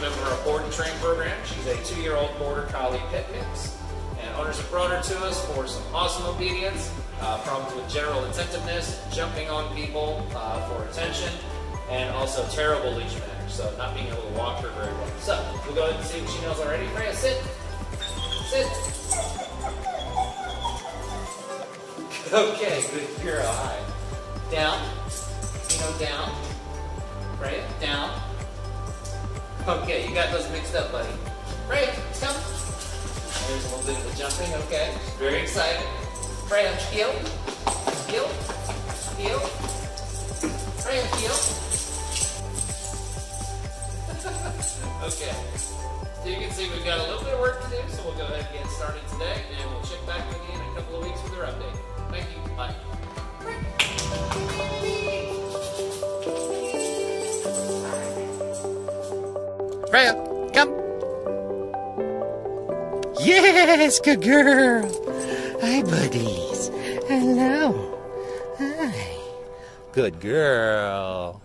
member of our board and train program. She's a two-year-old border collie pit mix. And owners have brought her to us for some awesome obedience, uh, problems with general attentiveness, jumping on people uh, for attention, and also terrible leash manners, so not being able to walk her very well. So, we'll go ahead and see what she knows already. Freyja, sit. Sit. Okay, good girl. High. Down. You know, down. Right? Down. Okay, you got those mixed up, buddy. Freyja, come. There's a little bit of the jumping, okay. Very excited. Freyja, heel. Heel. Heel. Freyja, heel. okay. So you can see we've got a little bit of work to do, so we'll go ahead and get started today, Freyja, come. Yes, good girl. Hi, buddies. Hello. Hi. Good girl.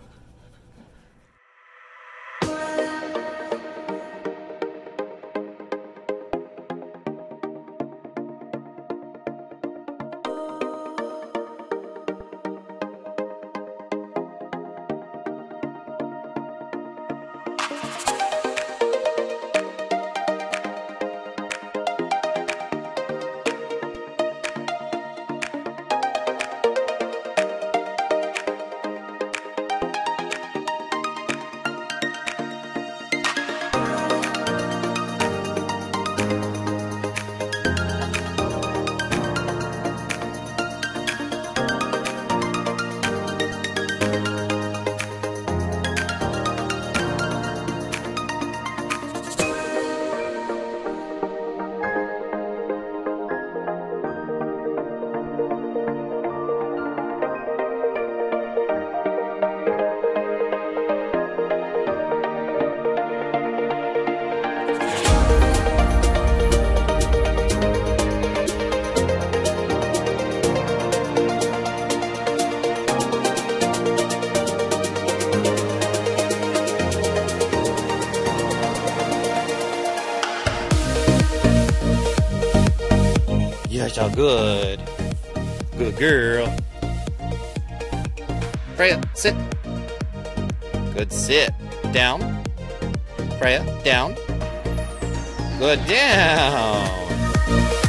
Y'all good. Good girl. Freyja, sit. Good sit. Down. Freyja, down. Good down.